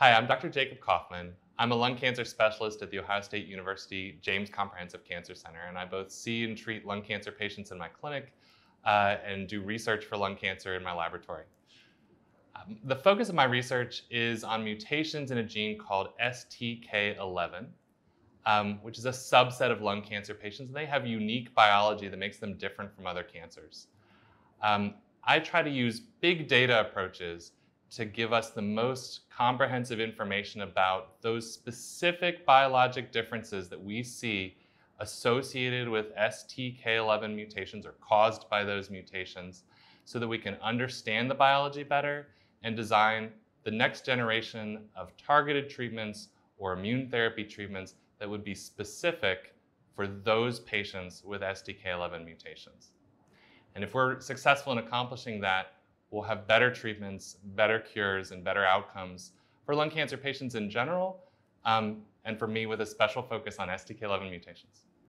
Hi, I'm Dr. Jacob Kaufman. I'm a lung cancer specialist at the Ohio State University James Comprehensive Cancer Center, and I both see and treat lung cancer patients in my clinic uh, and do research for lung cancer in my laboratory. Um, the focus of my research is on mutations in a gene called STK11, um, which is a subset of lung cancer patients, and they have unique biology that makes them different from other cancers. Um, I try to use big data approaches to give us the most comprehensive information about those specific biologic differences that we see associated with STK11 mutations or caused by those mutations so that we can understand the biology better and design the next generation of targeted treatments or immune therapy treatments that would be specific for those patients with STK11 mutations. And if we're successful in accomplishing that, we'll have better treatments, better cures, and better outcomes for lung cancer patients in general, um, and for me with a special focus on STK11 mutations.